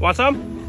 Want some?